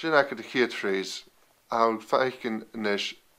Sin acu do chéad phrase. Ach feicim anois